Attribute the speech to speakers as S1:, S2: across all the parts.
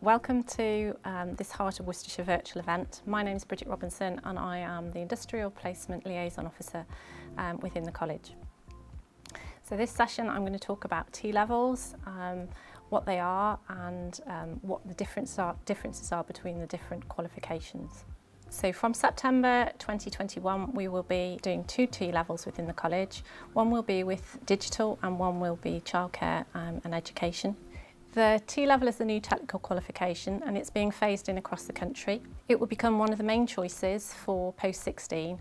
S1: Welcome to um, this Heart of Worcestershire virtual event. My name is Bridget Robinson and I am the Industrial Placement Liaison Officer um, within the college. So this session I'm going to talk about T levels, um, what they are and um, what the difference are, differences are between the different qualifications. So from September 2021 we will be doing two T-levels within the college. One will be with digital and one will be childcare um, and education. The T-level is the new technical qualification and it's being phased in across the country. It will become one of the main choices for post-16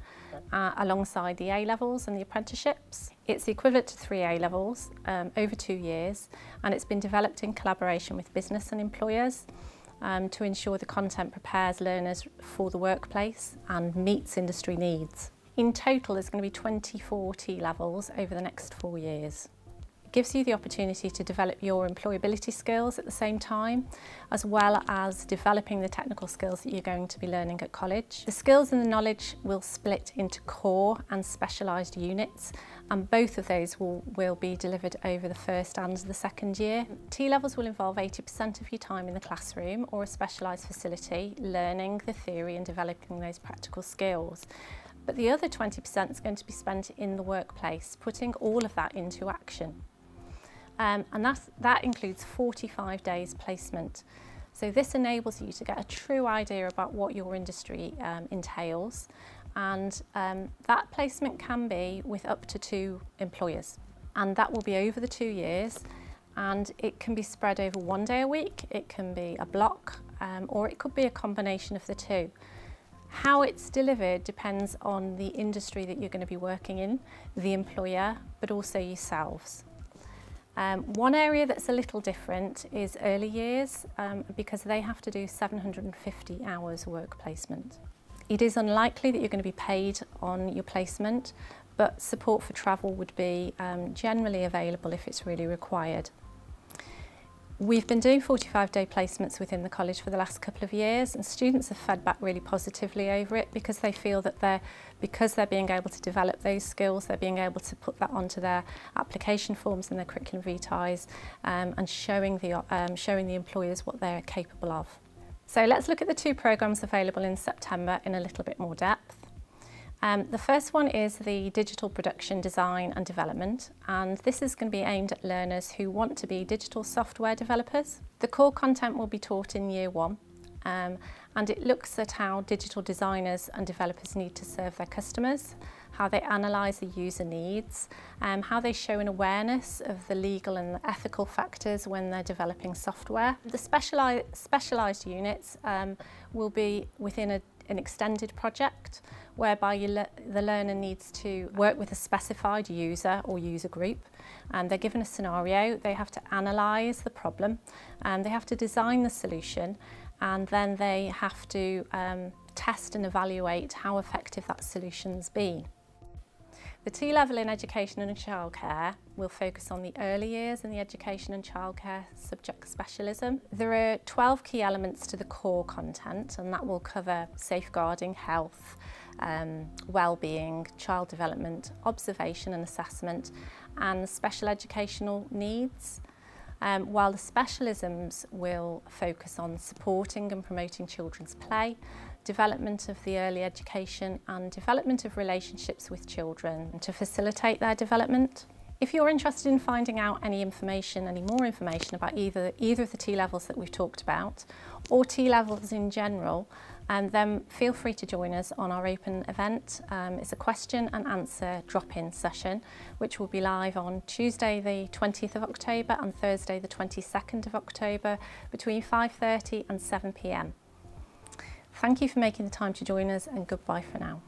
S1: uh, alongside the A-levels and the apprenticeships. It's the equivalent to three A-levels um, over two years and it's been developed in collaboration with business and employers um, to ensure the content prepares learners for the workplace and meets industry needs. In total there's going to be 24 T-levels over the next four years. Gives you the opportunity to develop your employability skills at the same time, as well as developing the technical skills that you're going to be learning at college. The skills and the knowledge will split into core and specialised units, and both of those will, will be delivered over the first and the second year. T-levels will involve 80% of your time in the classroom or a specialised facility, learning the theory and developing those practical skills. But the other 20% is going to be spent in the workplace, putting all of that into action. Um, and that's, that includes 45 days placement. So this enables you to get a true idea about what your industry um, entails and um, that placement can be with up to two employers and that will be over the two years and it can be spread over one day a week, it can be a block um, or it could be a combination of the two. How it's delivered depends on the industry that you're going to be working in, the employer, but also yourselves. Um, one area that's a little different is early years um, because they have to do 750 hours work placement. It is unlikely that you're going to be paid on your placement, but support for travel would be um, generally available if it's really required. We've been doing 45 day placements within the college for the last couple of years and students have fed back really positively over it because they feel that they're because they're being able to develop those skills they're being able to put that onto their application forms and their curriculum vitae um, and showing the um, showing the employers what they're capable of. So let's look at the two programs available in September in a little bit more depth. Um, the first one is the digital production design and development and this is going to be aimed at learners who want to be digital software developers. The core content will be taught in year one um, and it looks at how digital designers and developers need to serve their customers, how they analyse the user needs, um, how they show an awareness of the legal and ethical factors when they're developing software. The specialised, specialised units um, will be within a an extended project whereby le the learner needs to work with a specified user or user group and they're given a scenario, they have to analyse the problem and they have to design the solution and then they have to um, test and evaluate how effective that solution's been. The T-level in education and childcare will focus on the early years in the education and childcare subject specialism. There are 12 key elements to the core content and that will cover safeguarding, health, um, well-being, child development, observation and assessment and special educational needs. Um, while the specialisms will focus on supporting and promoting children's play, development of the early education and development of relationships with children to facilitate their development. If you're interested in finding out any information, any more information about either, either of the T-levels that we've talked about or T-levels in general, um, then feel free to join us on our open event. Um, it's a question and answer drop-in session, which will be live on Tuesday the 20th of October and Thursday the 22nd of October between 5.30 and 7pm. Thank you for making the time to join us and goodbye for now.